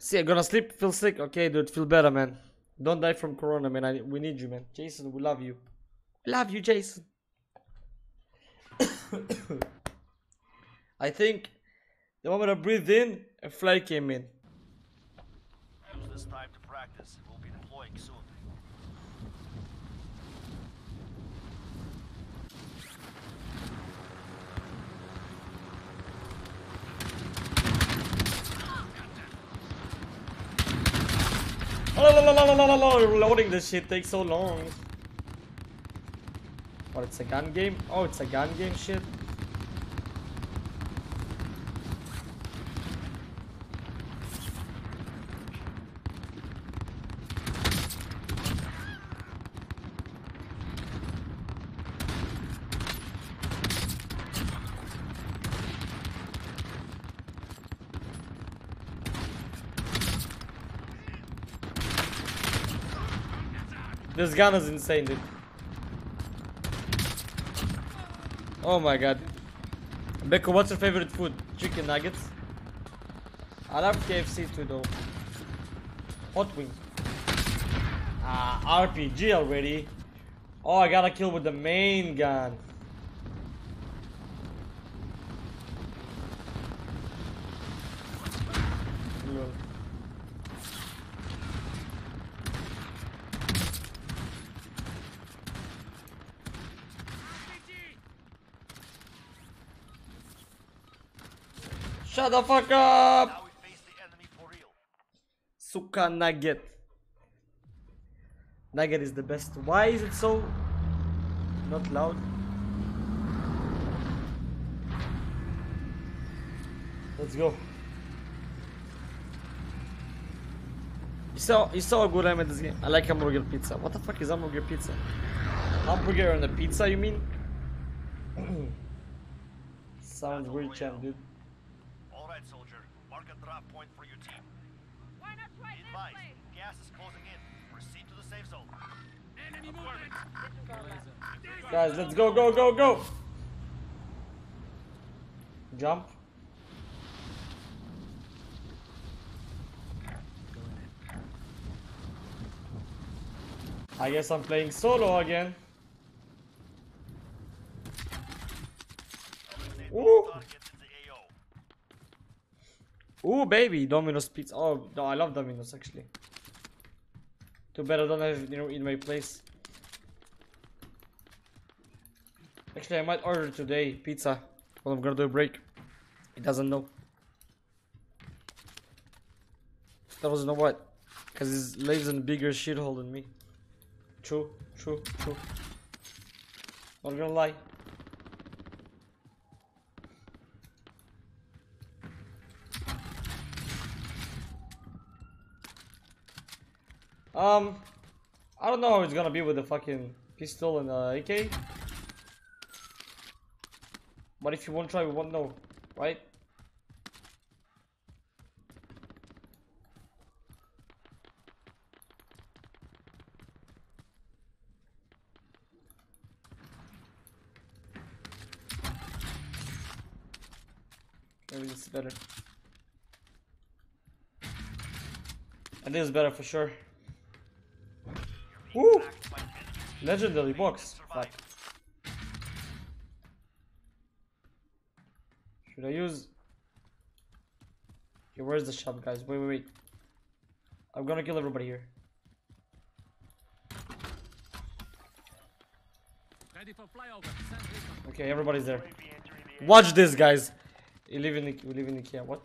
See, I'm gonna sleep, feel sick. Okay, dude, feel better, man. Don't die from corona, man. I, we need you, man. Jason, we love you. Love you, Jason. I think the moment I breathed in, a fly came in. Use this time to practice. We'll be deploying soon. Loading this shit takes so long. What, it's a gun game? Oh, it's a gun game shit. This gun is insane, dude. Oh my god. Becca, what's your favorite food? Chicken nuggets? I love KFC too, though. Hot wings. Ah, RPG already. Oh, I got to kill with the main gun. Shut the fuck up! Now we face the enemy for real. Suka nugget. Nugget is the best. Why is it so not loud? Let's go. You saw you saw how good I'm at this game. I like hamburger pizza. What the fuck is hamburger pizza? Hamburger on a pizza, you mean? Sounds weird, champ, dude. Drop point for your team. Why not try Be this advised, place? gas is closing in. Proceed to the safe zone. Enemy movement. Guys, let's go, go, go, go! Jump. I guess I'm playing solo again. Ooh. all targets in the AO. Ooh, baby, Domino's pizza. Oh, no, I love Domino's actually. Too bad I don't have, know, in my place. Actually, I might order today pizza when I'm gonna do a break. He doesn't know. That doesn't know what. Because he lives in a bigger shithole than me. True, true, true. Not gonna lie. Um, I don't know how it's gonna be with the fucking pistol and uh, AK. But if you won't try, we won't know, right? Maybe this is better. And this is better for sure. Woo! Attacked by enemy. Legendary box. Fuck. Should I use? Okay, where's the shop, guys? Wait, wait, wait. I'm gonna kill everybody here. Ready for flyover. Okay, everybody's there. UAV entering the AO. Watch this, guys. You live in the, we live in Ikea. What?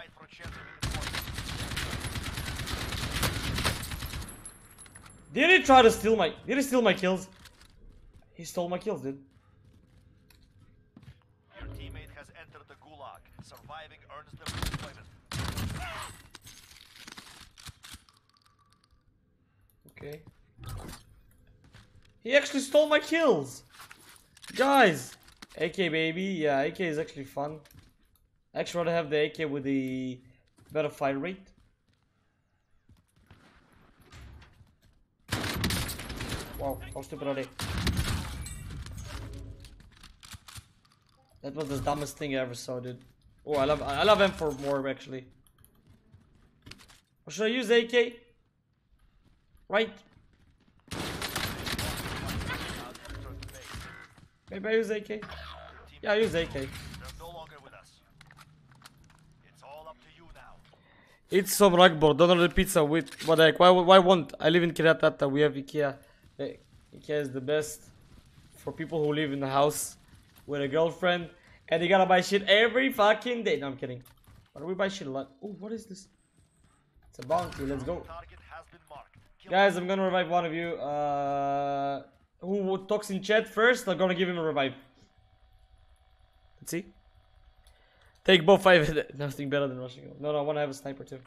fight for. Did he try to steal my... Did he steal my kills? He stole my kills, dude. Your teammate has entered the gulag. Surviving earns redeployment. Okay. He actually stole my kills! Guys! AK baby, yeah, AK is actually fun. Actually rather have the AK with the better fire rate. Wow, how stupid are they? That was the dumbest thing I ever saw, dude. Oh, I love I love M4 more actually. Or should I use AK? Right? Maybe I use AK. Yeah, I use AK. They're no longer with us. It's all up to you now. Eat some don't order pizza with what heck? Why, why won't? I live in Kiratata, we have Ikea. Eh, Ikea is the best for people who live in the house with a girlfriend and they gotta buy shit every fucking day. No, I'm kidding. But we buy shit a lot. Oh, what is this? It's a bounty, let's go. Target has been marked. Kill Guys, I'm gonna revive one of you. Uh, who talks in chat first? I'm gonna give him a revive. Let's see. Take both five. Nothing better than rushing. No, no, I wanna have a sniper too.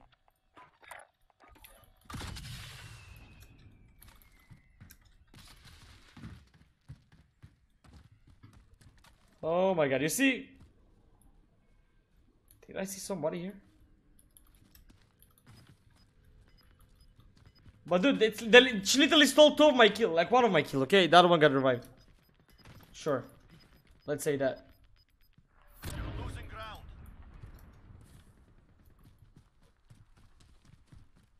Oh my god, you see? Did I see somebody here? But dude, it's, they, she literally stole two of my kill, like one of my kill, okay? Other one got revived. Sure. Let's say that.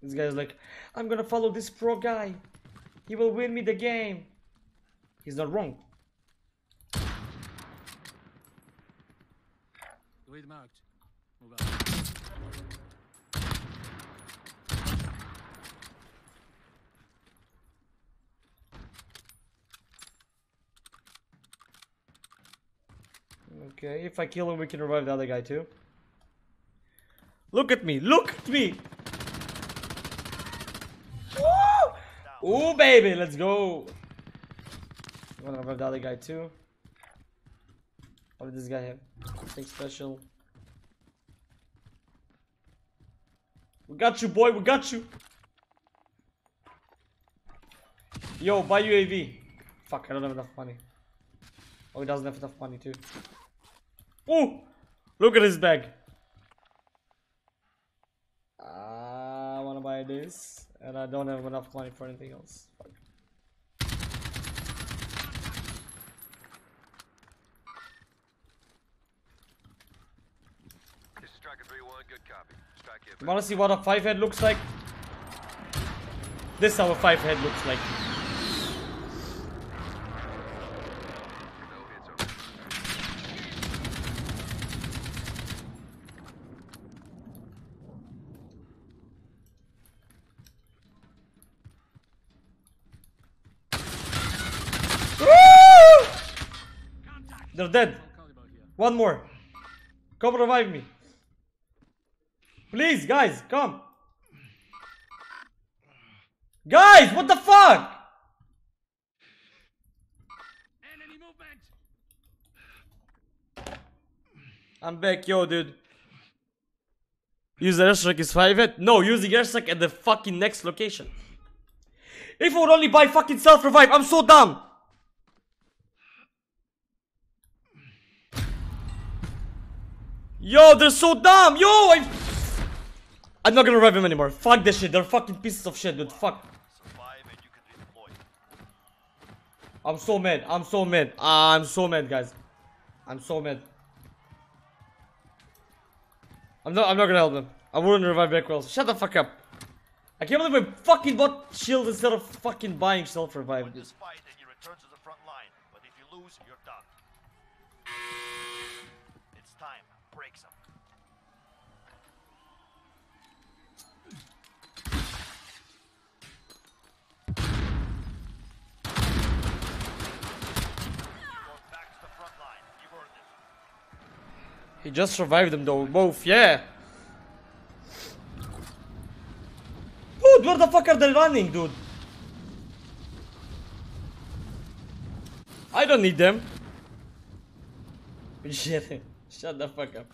This guy's like, I'm gonna follow this pro guy. He will win me the game. He's not wrong. Grid marked. Move out. Okay, if I kill him, we can revive the other guy too. Look at me, look at me! Ooh, baby, let's go! I'm gonna revive the other guy too. What did this guy have? Something special. We got you, boy, we got you! Yo, buy UAV. Fuck, I don't have enough money. Oh, he doesn't have enough money too. Ooh! Look at his bag. I wanna buy this, and I don't have enough money for anything else. Fuck. This is Striker 3-1, good copy. Strike You wanna see what a five head looks like? This is how a five head looks like. No hits over. Woo! They're dead. One more. Come revive me. Please, guys, come. Guys, what the fuck? I'm back, yo, dude. Use the airstrike is 5 hit? No, use the airstrike at the fucking next location. If I would only buy fucking self revive, I'm so dumb. Yo, they're so dumb. Yo, I. I'm not gonna revive him anymore. Fuck this shit. They're fucking pieces of shit, dude. Fuck. I'm so mad. I'm so mad. I'm so mad, guys. I'm so mad. I'm not. I'm not gonna help them. I wouldn't revive back wells. Shut the fuck up. I can't believe I fucking bought shield instead of fucking buying self revive. Win earned it. He just survived them though. Both, yeah. Dude, where the fuck are they running, dude? I don't need them. Shit. Shut the fuck up.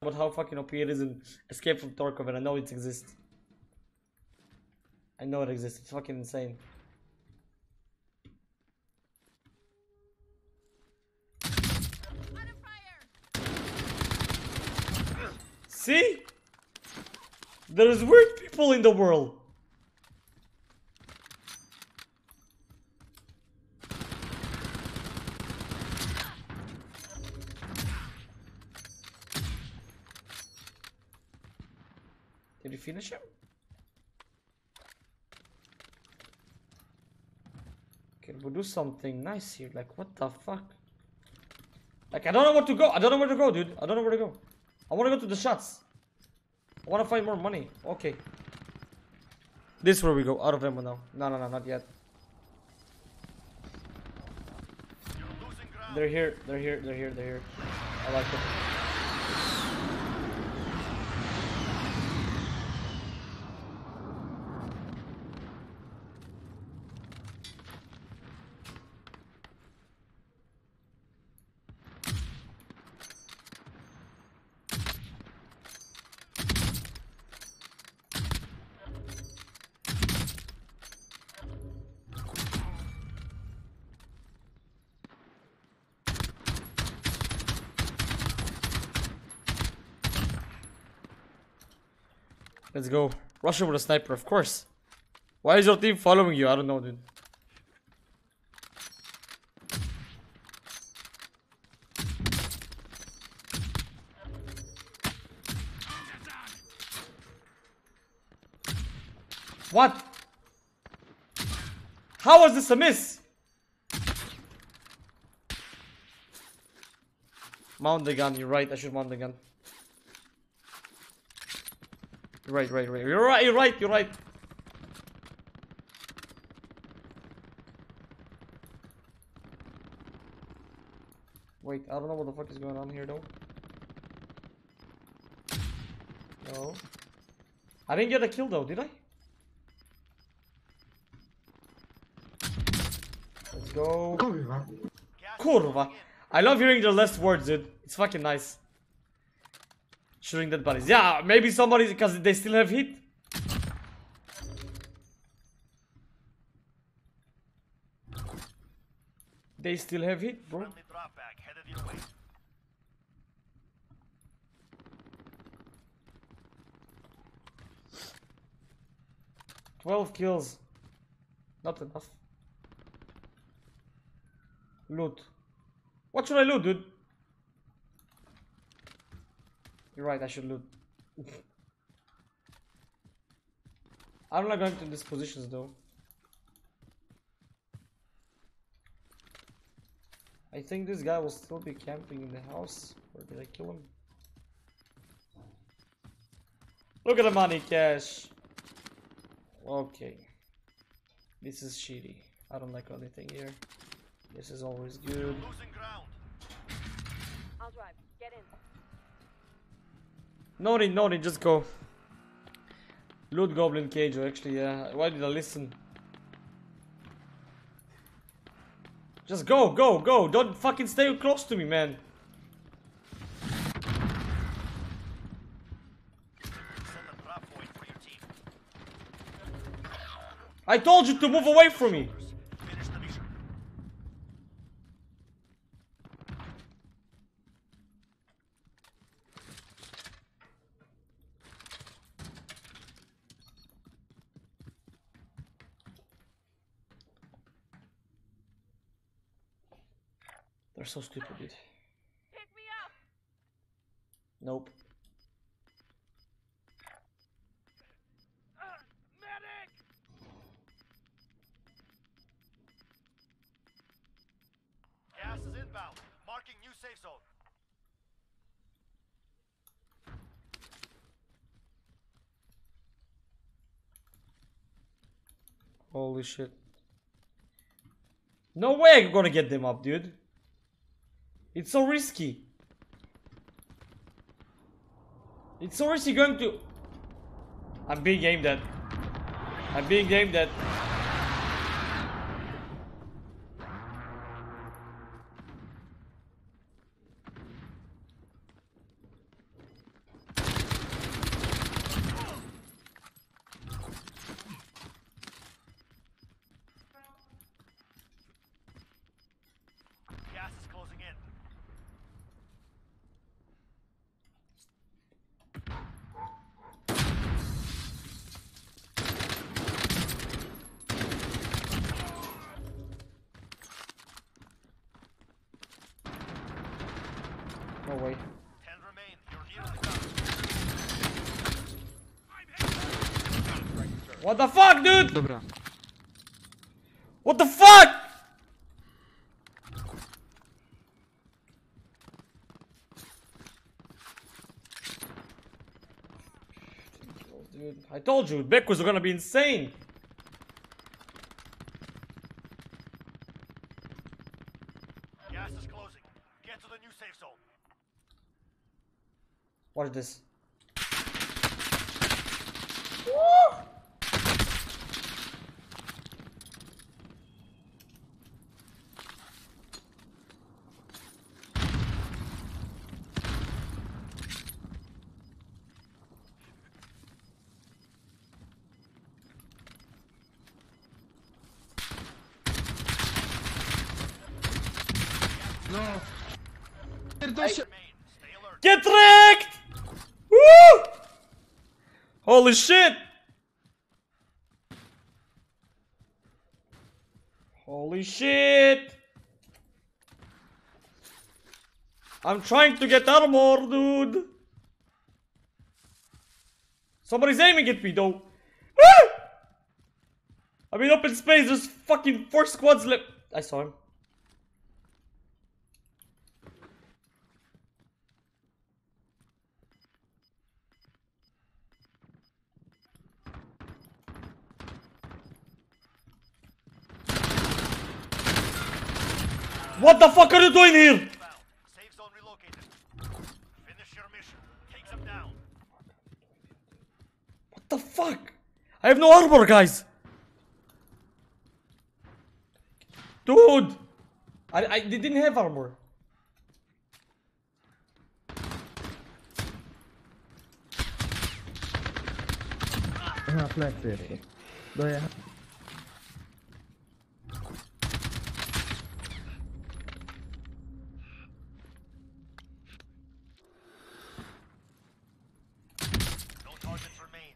But how fucking OP it is in Escape from Tarkov and I know it exists. I know it exists, it's fucking insane. There's weird people in the world. Did you finish him? Can we do something nice here? Like, what the fuck? Like, I don't know where to go. I don't know where to go, dude. I don't know where to go. I want to go to the shots. I want to find more money. Okay. This is where we go. Out of ammo now. No, no, no, not yet. You're losing ground. They're here. They're here. They're here. They're here. I like it. Let's go. Russia with a sniper, of course. Why is your team following you? I don't know, dude. What? How was this a miss? Mount the gun, you're right, I should mount the gun. You're right, right, right. You're right, you're right, you're right. Wait, I don't know what the fuck is going on here though. No. I didn't get a kill though, did I? Let's go. Kurwa. I love hearing the last words, dude. It's fucking nice. Shooting dead bodies. Yeah, maybe somebody because they still have hit. They still have hit, bro. friendly drop bag headed your way. Twelve kills. Not enough. Loot. What should I loot, dude? You're right, I should loot. I'm not going to these positions though. I think this guy will still be camping in the house. Or did I kill him? Look at the money, cash. Okay. This is shitty. I don't like anything here. This is always good. Losing ground. I'll drive. Get in. No no need, just go. Loot Goblin Cage, actually, yeah. Why did I listen? Just go, go, go! Don't fucking stay close to me, man. I told you to move away from me. Finish the mission. They're so stupid, dude. Pick me up! Nope. Uh, medic! Gas is inbound. Marking new safe zone. Holy shit. No way I'm gonna get them up, dude. It's so risky. It's so risky going to... I'm being aimed at. I'm being aimed at. No way. Ten remain. You're nearly done. What the fuck, dude? Dobra. What the fuck? Dude, I told you, Beck was gonna be insane. Gas is closing. Get to the new safe zone. What is this? No. Pierdol się. Remain. Get wrecked! Woo! Holy shit! Holy shit! I'm trying to get armor, dude. Somebody's aiming at me, though. Ah! I'm in open space. There's fucking four squads left. I saw him. What the fuck are you doing here? Safe zone relocated. Finish your mission. Take them down. What the fuck? I have no armor, guys. Dude, I, I they didn't have armor. Aha, plecy. Dojechał. No targets remain.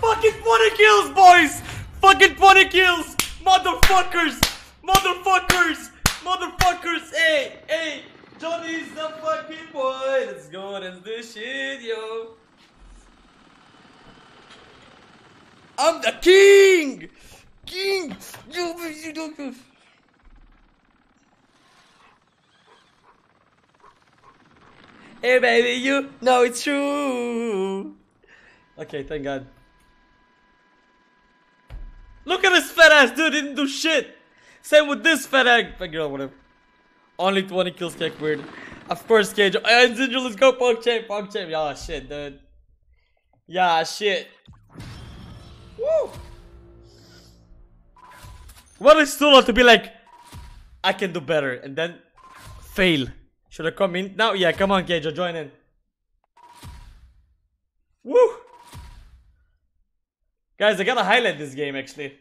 Fucking 20 kills, boys! Fucking 20 kills! Motherfuckers! Motherfuckers! Motherfuckers! Hey, hey! Johnny's the fucking boy! Let's go, let's do shit, yo! I'm the king! King! Hey baby, you know it's true! Okay, thank God. Look at this fat ass dude, didn't do shit. Same with this fat ass girl, whatever. Only 20 kills, kick weird. Of course, Cage. And Ginger, let's go, punk champ, punk champ. Yeah, shit, dude. Yeah, shit. Woo. What is not to be like, I can do better, and then fail. Should I come in now? Yeah, come on, Cage, join in. Woo! Guys, I gotta highlight this game actually.